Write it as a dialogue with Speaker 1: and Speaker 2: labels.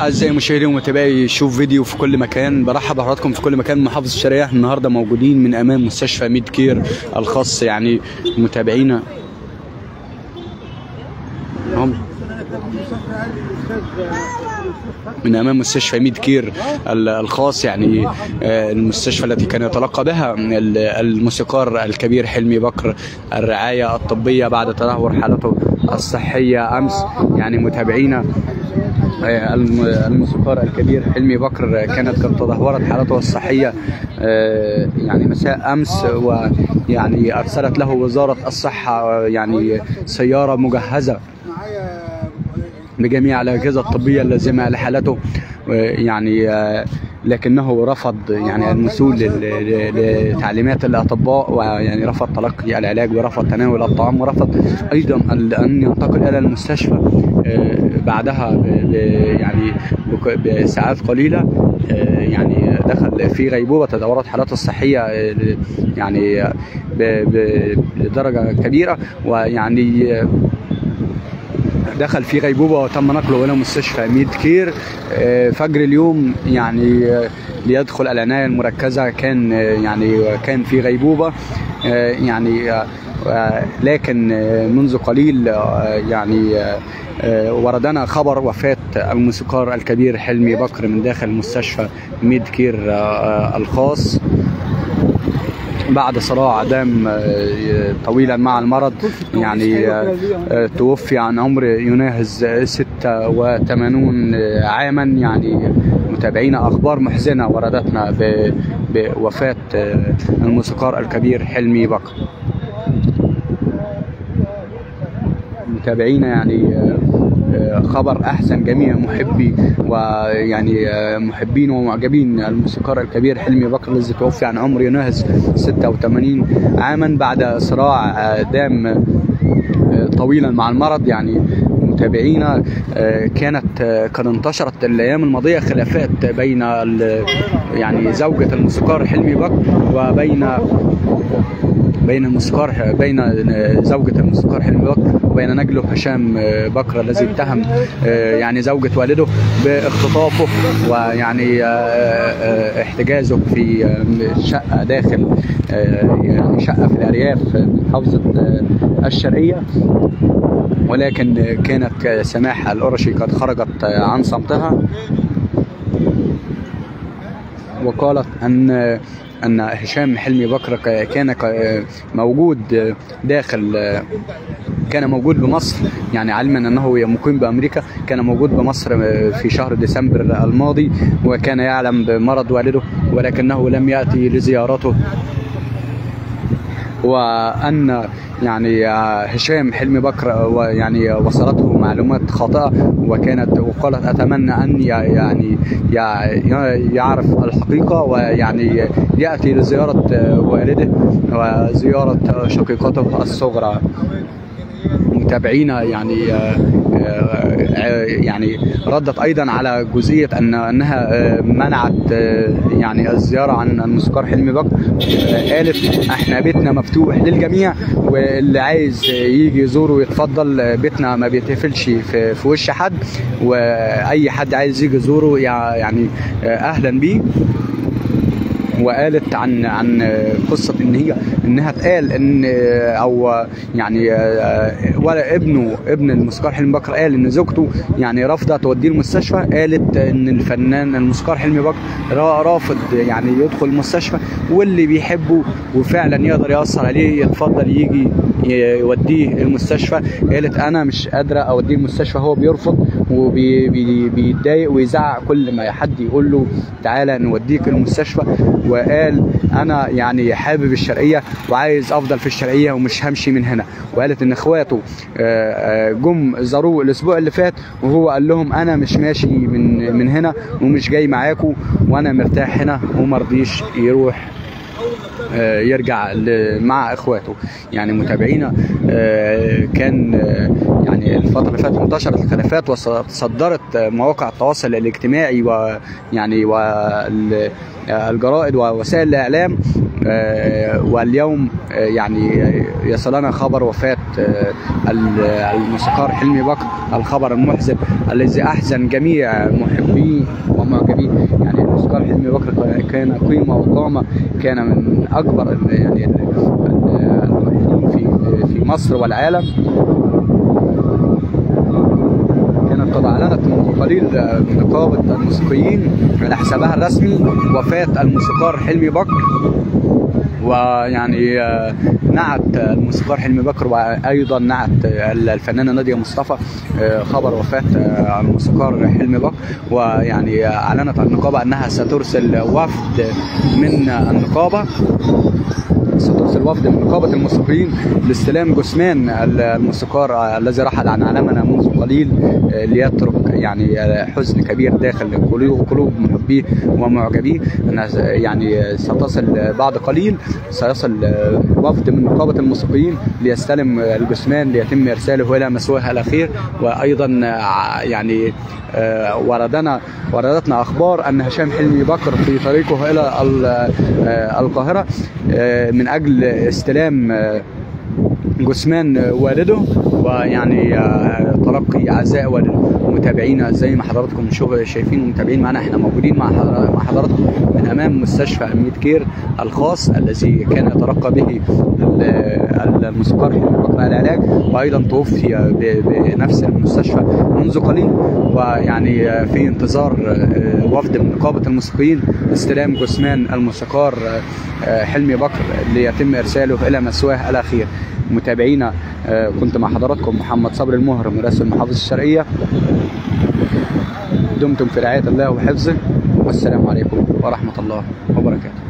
Speaker 1: أعزائي المشاهدين ومتابعي شوف فيديو في كل مكان برحب بحضراتكم في كل مكان. الشرقية إحنا النهاردة موجودين من أمام مستشفى Med Care الخاص يعني متابعينا. هم. من أمام مستشفى Med Care ال- الخاص يعني آه، المستشفى التي كان يتلقى بها ال- الموسيقار الكبير حلمي بكر الرعاية الطبية بعد تدهور حالته الصحية أمس. يعني متابعينا. الموسيقار الكبير حلمي بكر كانت قد تدهورت حالته الصحية آه، يعني مساء أمس ويعني أرسلت له وزارة الصحة آه، يعني سيارة مجهزة بجميع الأجهزة الطبية اللازمة لحالته يعني آه، لكنه رفض يعني المسؤول لل- ل- لتعليمات الأطباء ويعني رفض تلقي العلاج ورفض تناول الطعام ورفض أيضا ال- أن ينتقل إلى المستشفى آه، بعدها يعني بساعات قليلة آه، يعني دخل في غيبوبة تدهورت حالته الصحية آه، يعني آه، ب- ب- بدرجة كبيرة ويعني دخل في غيبوبة وتم نقله إلى مستشفى ميد كير. آه، فجر اليوم يعني آه، ليدخل العناية المركزة كان آه، يعني كان في غيبوبة. يعني لكن منذ قليل يعني وردنا خبر وفاة الموسيقار الكبير حلمي بكر من داخل مستشفى ميد كير الخاص. بعد صراع دام آه، طويلا مع المرض يعني آه، توفي عن عمر يناهز 86 عاما يعني متابعينا أخبار محزنة وردتنا بوفاة آه، الموسيقار الكبير حلمي بكر. متابعينا يعني خبر احزن جميع محبي ويعني آه، محبين ومعجبين الموسيقار الكبير حلمي بكر الذي توفي عن عمر يناهز 86 عاما بعد صراع آه، دام آه، طويلا مع المرض. يعني متابعينا كانت قد انتشرت الأيام الماضية خلافات بين يعني زوجة الموسيقار حلمي بكر وبين بين الموسيقار بين زوجة الموسيقار حلمي بكر وبين نجله هشام بكر الذي اتهم آه، يعني زوجة والده باختطافه ويعني آه، آه، احتجازه في آه، شقة داخل آه، يعني شقة في الأرياف محافظة آه، الشرقية. ولكن كانت سماح القرشي قد خرجت عن صمتها. وقالت أن أن هشام حلمي بكر كان موجود داخل كان موجود بمصر يعني علما أنه مقيم بأمريكا كان موجود بمصر في شهر ديسمبر الماضي وكان يعلم بمرض والده ولكنه لم يأتي لزيارته وأن يعني هشام حلمي بكر ويعني وصلته معلومات خاطئة وكانت وقالت أتمنى أن يعني يعرف الحقيقة ويعني يأتي لزيارة والده وزيارة شقيقته الصغرى. متابعينا يعني آه، آه، يعني ردت أيضا على جزئية ان أنها آه، منعت آه، يعني الزيارة عن الموسيقار حلمي بكر. آه، قالت إحنا بيتنا مفتوح للجميع واللي عايز يجي يزوره يتفضل آه، بيتنا ما بيتقفلش في, في وش حد وأي حد عايز يجي يزوره يع- يعني آه، أهلا بيه. وقالت عن عن قصة إن هي إنها اتقال إن أو يعني ولا ابنه ابن الموسيقار حلمي بكر قال إن زوجته يعني رافضة توديه المستشفى قالت إن الفنان الموسيقار حلمي بكر را- رافض يعني يدخل المستشفى واللي بيحبه وفعلا يقدر يأثر عليه يتفضل يجي يوديه المستشفى قالت أنا مش قادرة أوديه المستشفى هو بيرفض وبيتضايق ويزعق كل ما حد يقول له تعالى نوديك المستشفى. وقال أنا يعني حابب الشرقية وعايز أفضل في الشرقية ومش همشي من هنا. وقالت إن إخواته آه، آه، جم زاروه الأسبوع اللي فات وهو قال لهم أنا مش ماشي من من هنا ومش جاي معاكم وأنا مرتاح هنا وما رضيش يروح. يرجع ل- مع إخواته. يعني متابعينا آه، كان آه، يعني الفترة اللي فاتت انتشرت الخلافات وصدرت مواقع التواصل الاجتماعي ويعني وال آه، الجرائد ووسائل الإعلام آه، واليوم آه، يعني يصلنا خبر وفاة آه، ال- الموسيقار حلمي بكر الخبر المحزن الذي أحزن جميع محبيه ومعجبيه يعني الموسيقار حلمي بكر كان قيمة وقامة كان من أكبر ال- يعني ال- ال- الملحنين في في مصر والعالم. قد أعلنت منذ قليل نقابة الموسيقيين. على حسابها الرسمي وفاة الموسيقار حلمي بكر. ويعني آه، نعت الموسيقار حلمي بكر وأيضا نعت الفنانة نادية مصطفى آه، خبر وفاة آه، الموسيقار حلمي بكر. ويعني أعلنت النقابة أنها سترسل وفد من النقابة. سترسل وفد من نقابة الموسيقيين لاستلام جثمان الموسيقار الذي رحل عن عالمنا منذ قليل آه، ليترك يعني آه، حزن كبير داخل قلوب قلوب محبيه ومعجبيه. أنها س- يعني ستصل بعد قليل سيصل آه، وفد من نقابة الموسيقيين ليستلم آه، الجثمان ليتم إرساله إلى مسواه الأخير. وأيضا آه، يعني آه، وردنا وردتنا أخبار أن هشام حلمي بكر في طريقه إلى ال- آه، القاهرة آه، من أجل استلام آه، جثمان والده. ويعني تلقي عزاء والمتابعين زي ما حضراتكم شايفين ومتابعين معنا إحنا موجودين مع حضر- مع حضراتكم من أمام مستشفى ميت كير الخاص الذي كان يترقى به ال- الموسيقار حلمي بكر العلاج وأيضا توفي بنفس المستشفى منذ قليل. ويعني في انتظار آه، وفد من نقابه الموسيقيين استلام جثمان الموسيقار آه، حلمي بكر ليتم إرساله إلى مسواه الأخير. متابعينا كنت مع حضراتكم محمد صبري المهر مراسل محافظة الشرقية. دمتم في رعاية الله وحفظه. والسلام عليكم ورحمة الله وبركاته.